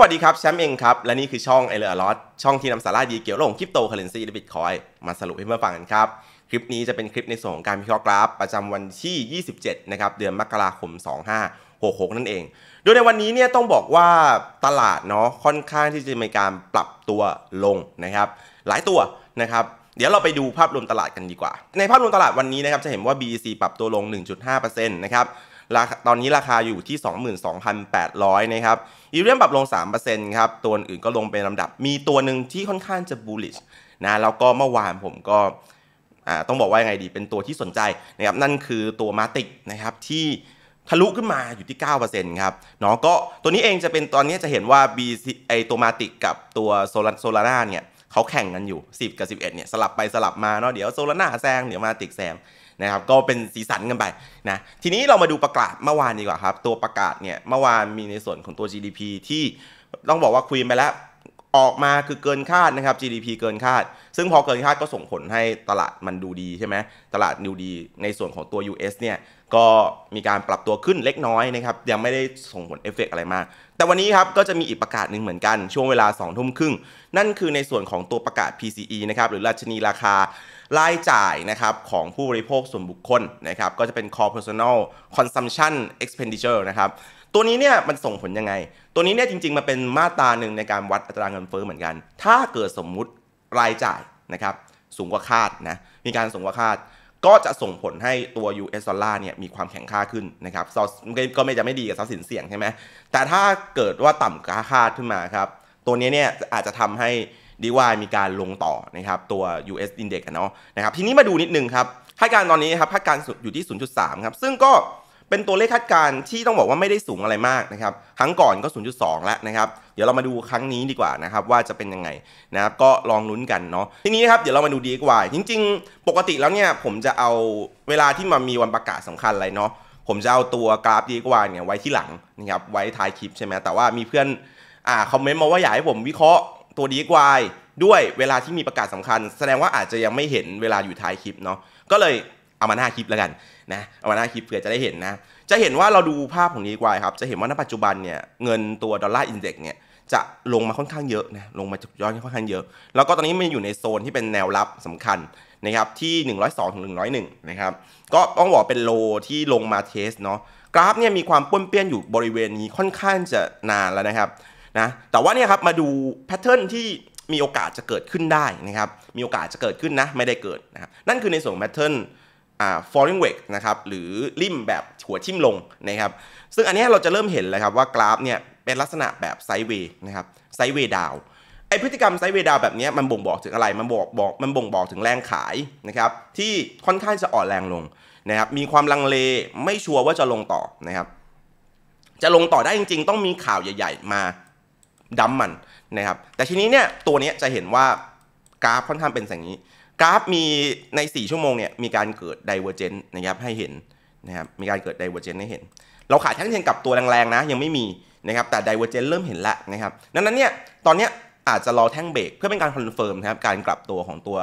วัสดีครับแชมป์เองครับ และนี่คือช่องไอเลอร์ลอตช่องที่นำสาระดีเกี่ยวกับคริปโตเคอร์เรนซีและบิตคอยน์มาสรุปให้เพื่อนฟังกันครับ คลิปนี้จะเป็นคลิปในส่วนของการวิเคราะห์กราฟ ประจำวันที่ 27 นะครับ เดือนมกราคม 2566 นั่นเอง โดยในวันนี้เนี่ยต้องบอกว่าตลาดเนาะค่อนข้างที่จะมีการปรับตัวลงนะครับหลายตัวนะครับเดี๋ยวเราไปดูภาพรวมตลาดกันดีกว่า ในภาพรวมตลาดวันนี้นะครับจะเห็นว่า BTC ปรับตัวลง 1.5%นะครับ ราคาตอนนี้ราคาอยู่ที่ 22,800 นะครับอีเรียมปรับลง 3%ครับ ตัวอื่นก็ลงเป็นลำดับ มีตัวหนึ่งที่ค่อนข้างจะ bullish นะ แล้วก็เมื่อวานผมก็ต้องบอกว่ายังไงดีเป็นตัวที่สนใจนะครับ นั่นคือตัวมาติกนะครับที่ทะลุขึ้นมาอยู่ที่ 9%ครับเนาะก็ตัวนี้เองจะเป็นตอนนี้จะเห็นว่า B ไอตัวมาติกกับตัวโซลาโซลาร่าเนี่ยเขาแข่งกันอยู่ 10 กับ 11เนี่ยสลับไปสลับมาเนาะเดี๋ยวโซลาร่าแซงเดี๋ยวมาติกแซง นะครับก็เป็นสีสันกันไปนะทีนี้เรามาดูประกาศเมื่อวานดีกว่าครับ ตัวประกาศเนี่ยเมื่อวานมีในส่วนของตัว GDP ที่ต้องบอกว่าคุยไปแล้วออกมาคือเกินคาดนะครับ GDP เกินคาด ซึ่งพอเกินคาดก็ส่งผลให้ตลาดมันดูดีใช่ไหมตลาดดูดีในส่วนของตัว US เนี่ยก็มีการปรับตัวขึ้นเล็กน้อยนะครับยังไม่ได้ส่งผลเอฟเฟกอะไรมาก แต่วันนี้ครับก็จะมีอีกประกาศหนึ่งเหมือนกันช่วงเวลา2ทุ่มครึ่ง นั่นคือในส่วนของตัวประกาศ PCE นะครับหรือดัชนีราคา รายจ่ายนะครับของผู้บริโภคส่วนบุคคลนะครับก็จะเป็น core personal consumption expenditure นะครับตัวนี้เนี่ยมันส่งผลยังไง ตัวนี้เนี่ยจริงๆมันเป็นมาตราหนึ่งในการวัดอัตราเงินเฟ้อเหมือนกัน ถ้าเกิดสมมุติรายจ่ายนะครับสูงกว่าคาดนะมีการสูงกว่าคาดก็จะส่งผลให้ตัว US ดอลลาร์เนี่ยมีความแข็งค่าขึ้นนะครับก็ไม่จะไม่ดีกับทรัพย์สินเสี่ยงใช่ไหมแต่ถ้าเกิดว่าต่ำกว่าคาดขึ้นมาครับ ตัวนี้เนี่ยอาจจะทำให้ ดีวายมีการลงต่อนะครับตัว US Index เนาะนะครับทีนี้มาดูนิดนึงครับคาดการตอนนี้ครับคาดการอยู่ที่ 0.3 ครับ ซึ่งก็เป็นตัวเลขคาดการณ์ที่ต้องบอกว่าไม่ได้สูงอะไรมากนะครับ ครั้งก่อนก็ 0.2 แล้วนะครับ เดี๋ยวเรามาดูครั้งนี้ดีกว่านะครับว่าจะเป็นยังไงนะครับก็ลองลุ้นกันเนาะ ทีนี้ครับเดี๋ยวเรามาดูดีกว่าจริง ๆ ปกติแล้วเนี่ยผมจะเอาเวลาที่มามีวันประกาศสำคัญอะไรเนาะ ผมจะเอาตัวกราฟดีกว่าเนี่ยไว้ที่หลังนะครับไว้ท้ายคลิปใช่ไหมแต่ว่ามีเพื่อนอ่าคอมเมนต์มาว่าอยากให้ผมวิเคราะห์ ตัวดีกว่าด้วยเวลาที่มีประกาศสำคัญ แสดงว่าอาจจะยังไม่เห็นเวลาอยู่ท้ายคลิปเนาะก็เลยเอามาหน้าคลิปแล้วกันนะเอามาหน้าคลิปเผื่อจะได้เห็นนะ จะเห็นว่าเราดูภาพของนี้กว่าครับ จะเห็นว่าณปัจจุบันเนี่ยเงินตัวดอลลาร์อินเด็กซ์เนี่ยจะลงมาค่อนข้างเยอะนะลงมาจุดยอดค่อนข้างเยอะ แล้วก็ตอนนี้มันอยู่ในโซนที่เป็นแนวรับสำคัญนะครับที่ 102ถึง101 นะครับ ก็ต้องบอกเป็น low ที่ลงมา test เนาะกราฟเนี่ยมีความป้วนเปี้ยนอยู่บริเวณนี้ค่อนข้างจะนานแล้วนะครับ นะแต่ว่าเนี่ยครับมาดู pattern ที่มีโอกาสจะเกิดขึ้นได้นะครับมีโอกาสจะเกิดขึ้นนะไม่ได้เกิดนะครับนั่นคือในส่วน pattern อ่า falling wedge นะครับหรือลิ่มแบบหัวทิ่มลงนะครับซึ่งอันนี้เราจะเริ่มเห็นเลยครับว่ากราฟเนี่ยเป็นลักษณะแบบ sideway นะครับ sideway down ไอพฤติกรรม sideway down แบบนี้มันบ่งบอกถึงอะไรมันบอกบอกมันบ่งบอกถึงแรงขายนะครับที่ค่อนข้างจะอ่อนแรงลงนะครับมีความลังเลไม่ชัวร์ว่าจะลงต่อนะครับจะลงต่อได้จริง ๆ ต้องมีข่าวใหญ่ ๆ มา dump มันนะครับแต่ทีนี้เนี่ยตัวนี้จะเห็นว่ากราฟค่อนข้างเป็นอย่างนี้ กราฟมีใน 4 ชั่วโมงเนี่ยมีการเกิด divergence นะครับให้เห็นนะครับมีการเกิด divergence ให้เห็น เราขาดแท่งเทียนกลับตัวแรงๆนะยังไม่มีนะครับแต่ divergence เริ่มเห็นแล้วนะครับดังนั้นเนี่ยตอนนี้อาจจะรอแท่งเบรกเพื่อเป็นการ confirm นะครับการกลับตัวของตัว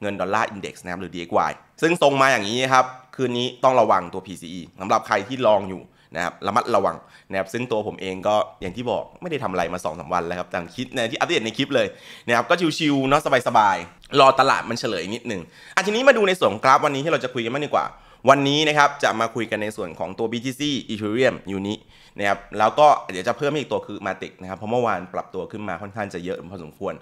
เงินดอลลาร์ Index นะครับหรือ DXY ซึ่งทรงมาอย่างนี้ครับคืนนี้ต้องระวังตัว PCE สำหรับใครที่ Long อยู่ นะครับระมัดระวังนะครับซึ่งตัวผมเองก็อย่างที่บอกไม่ได้ทำอะไรมา2อสวันแล้วครับแต่คิดในที่อัปเดตในคลิปเลยนะครับก็ชิวๆเนาะสบายๆรอตลาดมันเฉลยนิดนึงอะทีนี้มาดูในส่วนของกราฟวันนี้ที่เราจะคุยกันกันดีกว่าวันนี้นะครับจะมาคุยกันในส่วนของตัว BTC Ethereum Uniนะครับแล้วก็เดี๋ยวจะเพิ่มอีกตัวคือมาติกนะครับเพราะเมื่อวานปรับตัวขึ้นมาค่อนข้างจะเยอะพอสมควร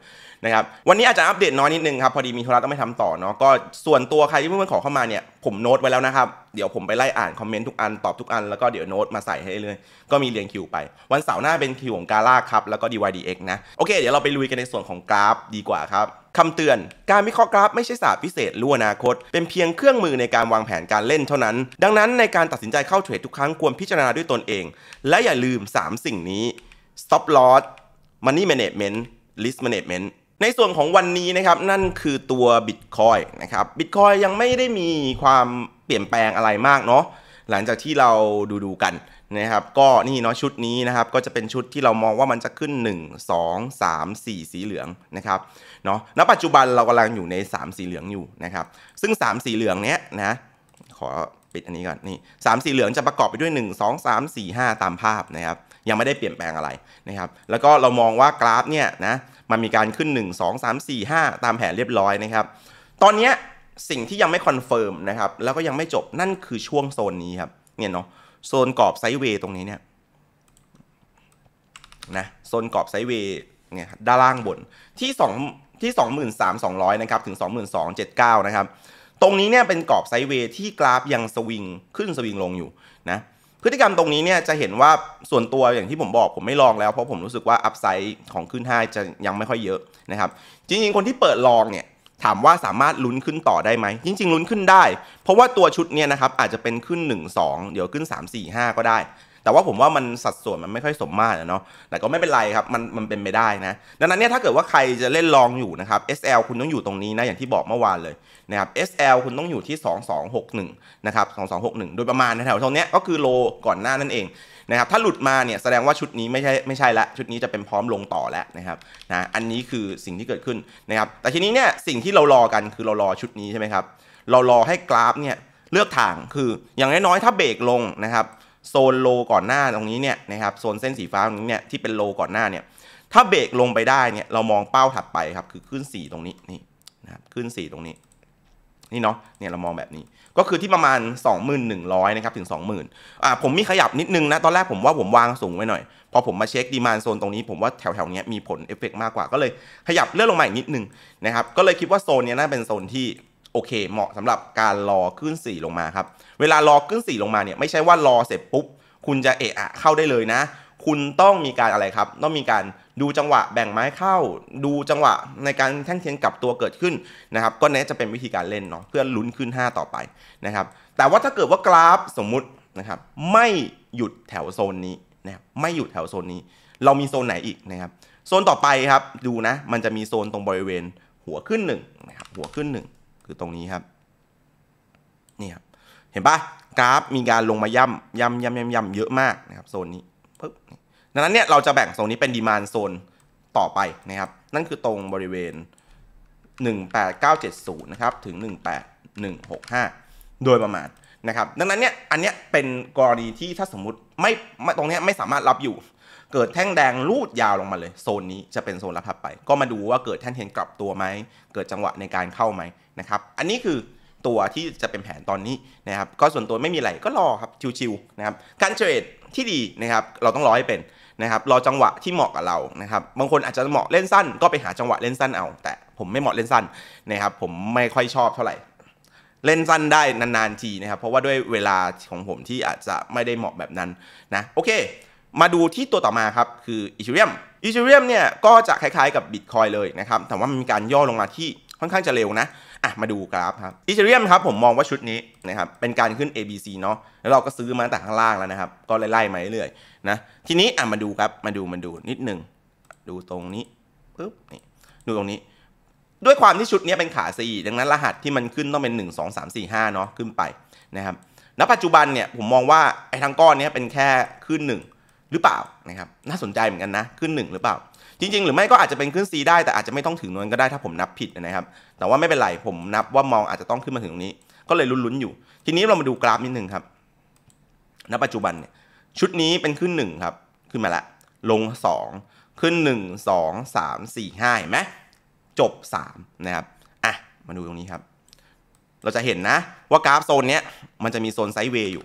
นะครับวันนี้อาจจะอัปเดตน้อยนิดนึงครับพอดีมีธุระต้องไปทำต่อเนาะก็ส่วนตัวใครที่เพื่อนๆขอเข้ามาเนี่ยผมโน้ตไว้แล้วนะครับ เดี๋ยวผมไปไล่อ่านคอมเมนต์ทุกอันตอบทุกอันแล้วก็เดี๋ยวโน้ตมาใส่ให้เลยก็มีเรียงคิวไป วันเสาร์หน้าเป็นคิวของกาล่าครับแล้วก็ DYDX นะโอเคเดี๋ยวเราไปลุยกันในส่วนของกราฟดีกว่าครับคำเตือน การวิเคราะห์กราฟไม่ใช่ศาสตร์พิเศษรู้อนาคต เป็นเพียงเครื่องมือในการวางแผนการเล่นเท่านั้น ดังนั้นในการตัดสินใจเข้าเทรดทุกครั้งควรพิจารณาด้วยตนเอง และอย่าลืม 3 สิ่งนี้ stop loss money management risk management ในส่วนของวันนี้นะครับนั่นคือตัว Bitcoin นะครับ Bitcoin ยังไม่ได้มีความ เปลี่ยนแปลงอะไรมากเนาะหลังจากที่เราดูดูกันนะครับก็นี่เนาะชุดนี้นะครับก็จะเป็นชุดที่เรามองว่ามันจะขึ้น 1 2 3 4 สีเหลืองนะครับเนาะณปัจจุบันเรากำลังอยู่ใน 3 สีเหลืองอยู่นะครับซึ่ง เส้นสีเหลืองเนี้ยนะขอปิดอันนี้ก่อนเส้นสีเหลืองจะประกอบไปด้วย 1 2 3 4 5 ตามภาพนะครับยังไม่ได้เปลี่ยนแปลงอะไรนะครับแล้วก็เรามองว่ากราฟเนี่ยนะมันมีการขึ้น 1 2 3 4 5 ตามแผนเรียบร้อยนะครับตอนเนี้ย สิ่งที่ยังไม่ confirm นะครับ แล้วก็ยังไม่จบนั่นคือช่วงโซนนี้ครับ เนี่ยเนาะโซนกรอบ sideway ตรงนี้เนี่ยนะโซนกรอบ sideway เนี่ยด้านล่างบนที่2ที่ 23,200 นะครับ ถึง 22,79 นะครับ ตรงนี้เนี่ยเป็นกรอบไซด์เวย์ที่กราฟยังสวิงขึ้นสวิงลงอยู่นะพฤติกรรมตรงนี้เนี่ยจะเห็นว่าส่วนตัวอย่างที่ผมบอกผมไม่ลองแล้วเพราะผมรู้สึกว่าอัพไซด์ของขึ้นห้าจะยังไม่ค่อยเยอะนะครับ จริงๆ คนที่เปิดลองเนี่ย ถามว่าสามารถลุ้นขึ้นต่อได้ไหม จริง ๆ ลุ้นขึ้นได้ เพราะว่าตัวชุดเนี่ยนะครับอาจจะเป็นขึ้น 1 2 เดี๋ยวขึ้น 3 4 5 ก็ได้ แต่ว่าผมว่ามันสัดส่วนมันไม่ค่อยสมมาตรเนาะแต่ก็ไม่เป็นไรครับมันมันเป็นไปได้นะดังนั้นเนี่ยถ้าเกิดว่าใครจะเล่นลองอยู่นะครับ SL คุณต้องอยู่ตรงนี้นะอย่างที่บอกเมื่อวานเลยนะครับ SL คุณต้องอยู่ที่ 2261นะครับ2261 โดยประมาณแถวตรงนี้ก็คือโลก่อนหน้านั่นเองนะครับถ้าหลุดมาเนี่ยแสดงว่าชุดนี้ไม่ใช่ไม่ใช่ละชุดนี้จะเป็นพร้อมลงต่อแล้วนะครับนะอันนี้คือสิ่งที่เกิดขึ้นนะครับแต่ทีนี้เนี่ยสิ่งที่เรารอกันคือเรารอชุดนี้ใช่ไหมครับเรารอให้กราฟเนี่ยเลือกทางคืออย่างน้อยๆถ้าเบรกลงนะครับ โซน low ก่อนหน้าตรงนี้เนี่ยนะครับโซนเส้นสีฟ้าตรงนี้เนี่ยที่เป็น low ก่อนหน้าเนี่ยถ้าเบรกลงไปได้เนี่ยเรามองเป้าถัดไปครับคือคลื่น 4 ตรงนี้นี่นะครับคลื่น 4 ตรงนี้นี่เนาะเนี่ยเรามองแบบนี้ก็คือที่ประมาณ 2,100นะครับถึง 20,000อ่าผมมีขยับนิดนึงนะ ตอนแรกผมว่าผมวางสูงไว้หน่อย พอผมมาเช็ค demand zone ตรงนี้ผมว่าแถวๆนี้มีผลเอฟเฟกมากกว่าก็เลยขยับเลื่อนลงมาอีกนิดนึงนะครับก็เลยคิดว่าโซนนี้น่าเป็นโซนที่ โอเค เหมาะสำหรับการรอคลื่น 4 ลงมาครับ เวลารอขึ้น 4 ลงมาเนี่ยไม่ใช่ว่ารอเสร็จปุ๊บ คุณจะเอะอะเข้าได้เลยนะ คุณต้องมีการอะไรครับ ต้องมีการดูจังหวะแบ่งไม้เข้า ดูจังหวะในการแท่งเทียนกลับตัวเกิดขึ้นนะครับก็เนี้จะเป็นวิธีการเล่นเนาะเพื่อลุ้นขึ้น 5 ต่อไปนะครับ แต่ว่าถ้าเกิดว่ากราฟสมมุตินะครับไม่หยุดแถวโซนนี้นะครับไม่หยุดแถวโซนนี้ เรามีโซนไหนอีกนะครับโซนต่อไปครับดูนะมันจะมีโซนตรงบริเวณหัวขึ้นหนึ่งนะครับหัวขึ้นหนึ่ง คือตรงนี้ครับนี่ครับเห็นปะกราฟมีการลงมาย่ำย่ำย่ำย่ำย่ำเยอะมากนะครับโซนนี้ปึ๊บดังนั้นเนี่ยเราจะแบ่งโซนนี้เป็นดีมานโซนต่อไปนะครับ นั่นคือตรงบริเวณ 18970 นะครับ ถึง 18165 โดยประมาณนะครับ ดังนั้นเนี่ย อันเนี้ยเป็นกรณีที่ถ้าสมมุติไม่ตรงเนี้ยไม่สามารถรับอยู่ เกิดแท่งแดงลูดยาวลงมาเลย โซนนี้จะเป็นโซนรับถัดไป ก็มาดูว่าเกิดแท่งเทียนกลับตัวไหม เกิดจังหวะในการเข้าไหมนะครับ อันนี้คือตัวที่จะเป็นแผนตอนนี้นะครับ ก็ส่วนตัวไม่มีอะไรก็รอครับชิวๆนะครับ การเทรดที่ดีนะครับเราต้องรอให้เป็นนะครับรอจังหวะที่เหมาะกับเรานะครับบางคนอาจจะเหมาะเล่นสั้น ก็ไปหาจังหวะเล่นสั้นเอา แต่ผมไม่เหมาะเล่นสั้นนะครับผมไม่ค่อยชอบเท่าไหร่เล่นสั้นได้นานๆทีนะครับเพราะว่าด้วยเวลาของผมที่อาจจะไม่ได้เหมาะแบบนั้นนะโอเค มาดูที่ตัวต่อมาครับ คืออีเทเรียมอีเทเรียมเนี่ยก็จะคล้ายๆกับบิตคอยเลยนะครับ แต่ว่ามันมีการย่อลงมาที่ค่อนข้างจะเร็วนะ อะ มาดูกราฟครับอีเทเรียมครับผมมองว่าชุดนี้นะครับ เป็นการขึ้น ABC เนาะ แล้วเราก็ซื้อมาแต่ข้างล่างแล้วนะครับ ก็ไล่ๆมาเรื่อยๆนะ ทีนี้อะมาดูครับ มาดูมาดูนิดนึงดูตรงนี้ปึ๊บนี่ ดูตรงนี้ ด้วยความที่ชุดนี้เป็นขาซีดังนั้นรหัสที่มันขึ้นต้องเป็น 1 2 3 4 5เนาะ ขึ้นไปนะครับ ณ ปัจจุบันเนี่ยผมมองว่าไอ้ทั้งก้อนนี้เป็นแค่ขึ้นหนึ่ง หรือเปล่านะครับน่าสนใจเหมือนกันนะขึ้นหนึ่งหรือเปล่า จริง ๆ หรือไม่ก็อาจจะเป็นขึ้น C ได้แต่อาจจะไม่ต้องถึงนั้นก็ได้ถ้าผมนับผิดนะครับ แต่ว่าไม่เป็นไรผมนับว่ามองอาจจะต้องขึ้นมาถึงตรงนี้ ก็เลยลุ้นๆอยู่ ทีนี้เรามาดูกราฟนิดหนึ่งครับณปัจจุบันเนี่ยชุดนี้เป็นขึ้นหนึ่งครับขึ้นมาละลงสองขึ้นหนึ่งสองสามสี่ห้าเห็นไหมจบสามนะครับอะมาดูตรงนี้ครับ เราจะเห็นนะว่ากราฟโซนเนี้ยมันจะมีโซนไซด์เวย์อยู่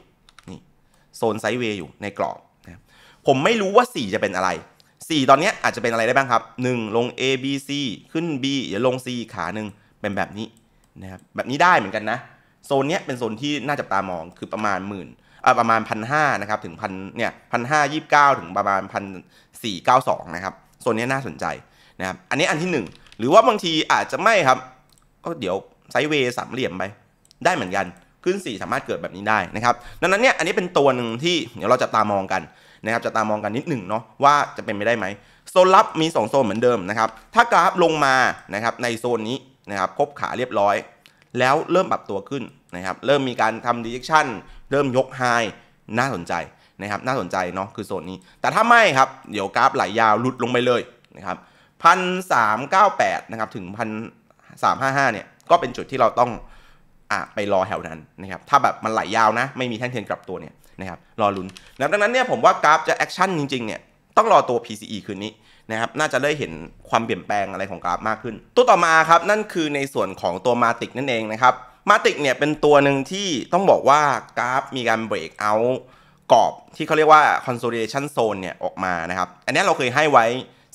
นี่โซนไซด์เวย์อยู่ในกรอบ ผมไม่รู้ว่า 4 จะเป็นอะไร 4 ตอนนี้อาจจะเป็นอะไรได้บ้างครับ 1 ลง A B C ขึ้น B เดี๋ยวลง C ขาหนึ่งเป็นแบบนี้นะครับแบบนี้ได้เหมือนกันนะโซนนี้เป็นโซนที่น่าจับตามองคือประมาณหมื่นอ่าประมาณพันห้านะครับถึงพันเนี่ยพันห้ายี่สิบเก้าถึงประมาณพันสี่เก้าสองนะครับโซนนี้น่าสนใจนะครับอันนี้อันที่หนึ่งหรือว่าบางทีอาจจะไม่ครับก็เดี๋ยวไซด์เวย์สามเหลี่ยมไปได้เหมือนกันขึ้น 4 สามารถเกิดแบบนี้ได้นะครับ ดังนั้นเนี่ยอันนี้เป็นตัวหนึ่งที่เดี๋ยวเราจะตามองกัน นะครับจะตามองกันนิดหนึ่งเนาะว่าจะเป็นไปได้ไหมโซนรับมี 2 โซนเหมือนเดิมนะครับถ้ากราฟลงมานะครับในโซนนี้นะครับครบขาเรียบร้อย แล้วเริ่มปรับตัวขึ้นนะครับเริ่มมีการทำ detection เริ่มยกไฮน่าสนใจนะครับน่าสนใจเนาะคือโซนนี้ แต่ถ้าไม่ครับเดี๋ยวกราฟไหลยาวหลุดลงไปเลยนะครับพันสามเก้าแปดนะครับถึงพันสามห้าห้าเนี่ยก็เป็นจุดที่เราต้องอะไปรอแถวนั้นนะครับถ้าแบบมันไหลยาวนะ ไม่มีแท่งเทียนกลับตัวเนี่ย นะครับรอลุ้นนะดังนั้นเนี่ยผมว่ากราฟจะ action จริงๆเนี่ยต้องรอตัว PCE คืนนี้นะครับน่าจะได้เห็นความเปลี่ยนแปลงอะไรของกราฟมากขึ้น ตัวต่อมาครับนั่นคือในส่วนของตัว Matic นั่นเองนะครับ Matic เนี่ยเป็นตัวหนึ่งที่ต้องบอกว่ากราฟมีการเบรกเอากรอบที่เขาเรียกว่า consolidation zone เนี่ยออกมานะครับอันนี้เราเคยให้ไว้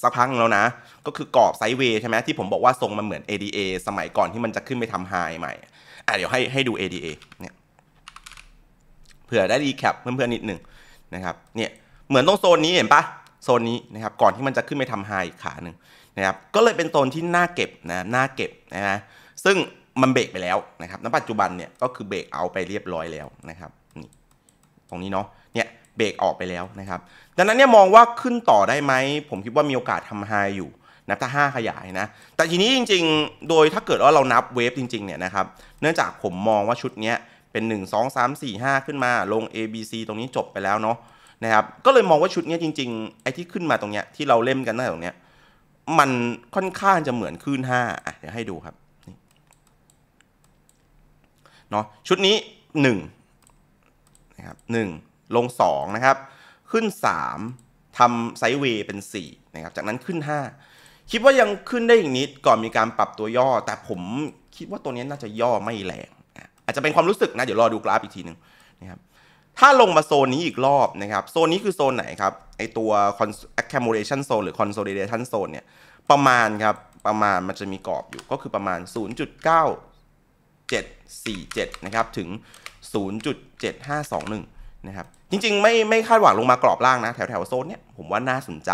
สักพักแล้วนะ ก็คือกรอบไซด์เวย์ใช่ไหมที่ผมบอกว่าทรงมันเหมือน ADA สมัยก่อนที่มันจะขึ้นไปทำไฮใหม่อะเดี๋ยวให้ให้ดู ADA เนี่ย ผื่อได้รีแคปเพื่อนๆนิดหนึ่งนะครับเนี่ยเหมือนตรงโซนนี้เห็นปะโซนนี้นะครับก่อนที่มันจะขึ้นไปทำไฮอีกขาหนึ่งนะครับก็เลยเป็นโซนที่น่าเก็บนะน่าเก็บนะฮะซึ่งมันเบรกไปแล้วนะครับณปัจจุบันเนี่ยก็คือเบรกเอาไปเรียบร้อยแล้วนะครับนี่ตรงนี้เนาะเนี่ยเบรกออกไปแล้วนะครับดังนั้นเนี่ยมองว่าขึ้นต่อได้ไหมผมคิดว่ามีโอกาสทำไฮอยู่นะถ้า5ขยายนะแต่ทีนี้จริง ๆ โดยถ้าเกิดว่าเรานับเวฟจริงๆเนี่ยนะครับเนื่องจากผมมองว่าชุดเนี้ย เป็น 1 2 3 4 5 ขึ้นมาลง A B C ตรงนี้จบไปแล้วเนาะนะครับก็เลยมองว่าชุดนี้จริงๆไอ้ที่ขึ้นมาตรงเนี้ยที่เราเล่มกันตั้งแต่ตรงเนี้ยมันค่อนข้างจะเหมือนคลื่น5อะเดี๋ยวให้ดูครับเนาะชุดนี้1นะครับ1ลง2นะครับขึ้น 3ทำไซด์เวย์เป็น4นะครับจากนั้นขึ้น 5 คิดว่ายังขึ้นได้อีกนิดก่อนมีการปรับตัวย่อ แต่ผมคิดว่าตัวนี้น่าจะย่อไม่แรง อาจจะเป็นความรู้สึกนะเดี๋ยวรอดูกราฟอีกทีหนึ่งนะครับถ้าลงมาโซนนี้อีกรอบนะครับโซนนี้คือโซนไหนครับไอตัว accumulation zone หรือ consolidation zone เนี่ยประมาณครับประมาณมันจะมีกรอบอยู่ก็คือประมาณ 0.9747 นะครับถึง 0.7521 นะครับจริงๆ ไม่ไม่คาดหวังลงมากรอบล่างนะ แถวแถวโซนเนี้ยผมว่าน่าสนใจ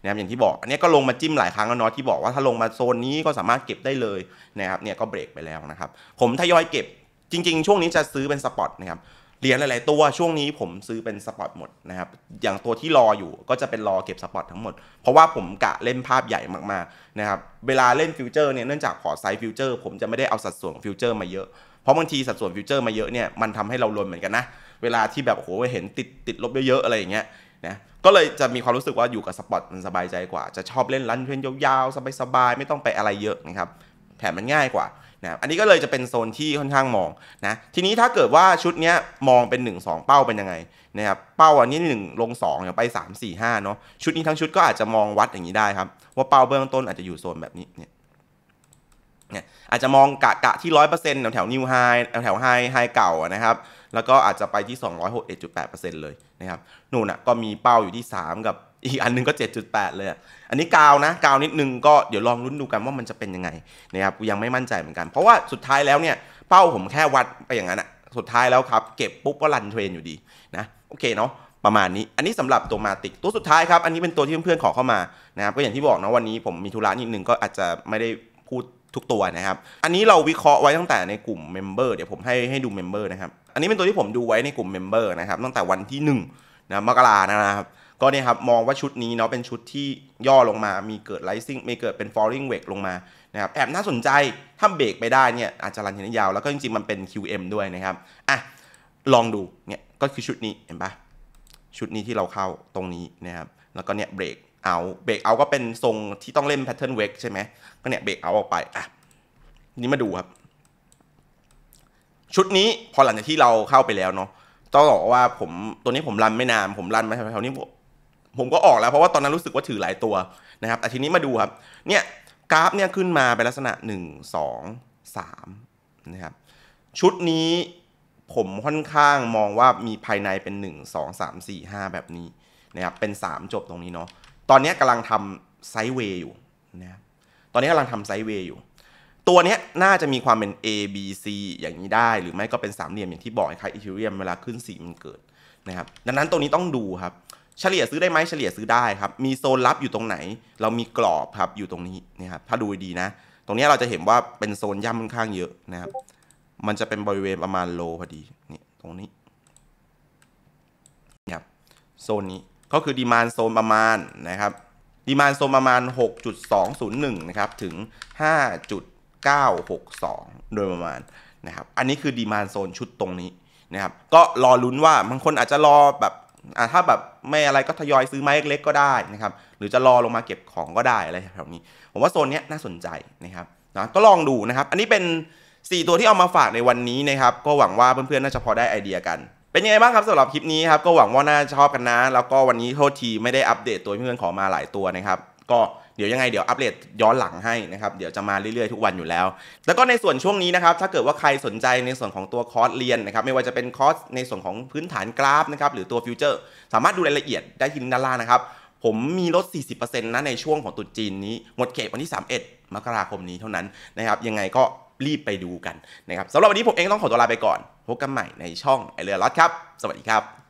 นะครับอย่างที่บอกอันนี้ก็ลงมาจิ้มหลายครั้งแล้วเนาะที่บอกว่าถ้าลงมาโซนนี้ก็สามารถเก็บได้เลยนะครับเนี่ยก็เบรกไปแล้วนะครับผมทยอยเก็บ จริง ๆ ช่วงนี้จะซื้อเป็นสปอตนะครับเหรียญหลายๆตัวช่วงนี้ผมซื้อเป็น spot หมดนะครับอย่างตัวที่รออยู่ก็จะเป็นรอเก็บ spot ทั้งหมด เพราะว่าผมกะเล่นภาพใหญ่มากๆนะครับเวลาเล่น future เนี่ยเนื่องจากขอไซส์ future ผมจะไม่ได้เอาสัดส่วน future มาเยอะเพราะบางทีสัดส่วนฟิวเจอร์มาเยอะเนี่ยมันทำให้เราลนเหมือนกันนะเวลาที่แบบโอ้โหเห็นติดติดลบเยอะๆอะไรอย่างเงี้ยนะก็เลยจะมีความรู้สึกว่าอยู่กับ spot มันสบายใจกว่า จะชอบเล่น run trend ยาวๆสบายๆไม่ต้องไปอะไรเยอะนะครับแถมมันง่ายกว่า นะอันนี้ก็เลยจะเป็นโซนที่ค่อนข้างมองนะทีนี้ถ้าเกิดว่าชุดนี้มองเป็น 1 2 เป้าเป็นยังไงนะครับเป้าอันนี้ 1 ลง2อย่างไป 3 4 5เนาะชุดนี้ทั้งชุดก็อาจจะมองวัดอย่างนี้ได้ครับ ว่าเป้าเบื้องต้นอาจจะอยู่โซนแบบนี้เนี่ยเนี่ยอาจจะมองกะกะที่ร้อยเปอร์เซ็นต์แถวแถวนิวไฮแถวไฮไฮเก่านะครับ แล้วก็อาจจะไปที่ 2 6 1 8 เลยนะครับนู่นน่ะก็มีเป้าอยู่ที่ 3 กับ อีกอันนึงก็ 7.8 เลย อันนี้กาวนะ กาวนิดนึงก็เดี๋ยวลองลุ้นดูกันว่ามันจะเป็นยังไงนะครับยังไม่มั่นใจเหมือนกัน เพราะว่าสุดท้ายแล้วเนี่ยเป้าผมแค่วัดไปอย่างนั้นอะสุดท้ายแล้วครับ เก็บปุ๊บก็ run trend อยู่ดีนะโอเคเนาะประมาณนี้ อันนี้สำหรับตัว Matic ตัวสุดท้ายครับ อันนี้เป็นตัวที่เพื่อนๆขอเข้ามานะครับก็อย่างที่บอกนะวันนี้ผมมีธุระนิดนึงก็อาจจะไม่ได้พูดทุกตัวนะครับ อันนี้เราวิเคราะห์ไว้ตั้งแต่ในกลุ่ม member เดี๋ยวผมให้ให้ดู member นะครับ อันนี้เป็นตัวที่ผมดูไว้ในกลุ่ม member นะครับตั้งแต่วันที่1นะมกรานะครับ ก็เนี่ยครับมองว่าชุดนี้เนาะเป็นชุดที่ย่อลงมา มีเกิดไลซิ่งมีเกิดเป็น falling w e ลงมานะครับแอบน่าสนใจถ้าเบรกไปได้เนี่ยอาจจะรันทีนยาว แล้วก็จริงๆมันเป็น QM ด้วยนะครับอะลองดูเนี่ยก็คือชุดนี้เห็นปะชุดนี้ที่เราเข้าตรงนี้นะครับแล้วก็เนี่ยเบรกเอาเบรกเอาก็เป็นทรงที่ต้องเล่นแพทเทิร์นเวกใช่ไหมก็เนี่ยเบรกเอาออกไปอะนี้มาดูครับ ชุดนี้พอหลังจากที่เราเข้าไปแล้วเนาะต้องบอกว่าผมตัวนี้ผมรันไม่นานผมรันมาแถวๆนี้ ผมก็ออกแล้วเพราะว่าตอนนั้นรู้สึกว่าถือหลายตัวนะครับแต่ทีนี้มาดูครับ เนี่ยกราฟเนี่ยขึ้นมาเป็นลักษณะ 1 2 3นะครับ ชุดนี้ผมค่อนข้างมองว่ามีภายในเป็น 1 2 3 4 5 แบบนี้นะครับ เป็น 3 จบตรงนี้เนาะ ตอนนี้กำลังทำไซด์เวย์อยู่นะครับ ตอนนี้กำลังทำไซด์เวย์อยู่ ตัวนี้น่าจะมีความเป็น A B C อย่างนี้ได้ หรือไม่ก็เป็นสามเหลี่ยมอย่างที่บอกคล้ายอีเทเรียมเวลาขึ้นสีมันเกิดนะครับ ดังนั้นตรงนี้ต้องดูครับ เฉลี่ยซื้อได้ไหมเฉลี่ยซื้อได้ครับ มีโซนรับอยู่ตรงไหน เรามีกรอบครับอยู่ตรงนี้นะครับถ้าดูดีนะ ตรงนี้เราจะเห็นว่าเป็นโซนย่ำค่อนข้างเยอะนะครับ มันจะเป็นบริเวณประมาณโลพอดีนี่ตรงนี้นะครับโซนนี้ก็คือ demand zone ประมาณนะครับ demand zone ประมาณ 6.201 นะครับ ถึง 5.962 โดยประมาณนะครับ อันนี้คือ demand zone ชุดตรงนี้นะครับ ก็รอลุ้นว่าบางคนอาจจะรอแบบ ถ้าแบบไม่อะไรก็ทยอยซื้อไม้เล็กๆก็ได้นะครับ หรือจะรอลงมาเก็บของก็ได้อะไรแถวนี้ ผมว่าโซนนี้น่าสนใจนะครับนะก็ลองดูนะครับ อันนี้เป็น 4 ตัวที่เอามาฝากในวันนี้นะครับ ก็หวังว่าเพื่อนๆน่าจะพอได้ไอเดียกัน เป็นยังไงบ้างครับสำหรับคลิปนี้ครับ ก็หวังว่าน่าชอบกันนะ แล้วก็วันนี้โทษทีไม่ได้อัปเดตตัวเพื่อนขอมาหลายตัวนะครับ ก็เดี๋ยวยังไงเดี๋ยวอัปเดตย้อนหลังให้นะครับเดี๋ยวจะมาเรื่อยๆทุกวันอยู่แล้ว แล้วก็ในส่วนช่วงนี้นะครับถ้าเกิดว่าใครสนใจในส่วนของตัวคอร์สเรียนนะครับไม่ว่าจะเป็นคอร์สในส่วนของพื้นฐานกราฟนะครับหรือตัว future สามารถดูรายละเอียดได้ที่ลิงก์ด้านล่างนะครับผมมีลด 40%นะในช่วงของตรุษจีนนี้หมดเขตวันที่ 31 มกราคมนี้เท่านั้นนะครับยังไงก็รีบไปดูกันนะครับสำหรับวันนี้ผมเองต้องขอตัวลาไปก่อนพบกันใหม่ในช่องไอเรือรัดครับ สวัสดีครับ